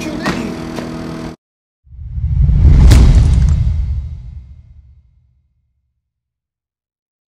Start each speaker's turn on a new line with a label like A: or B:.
A: killing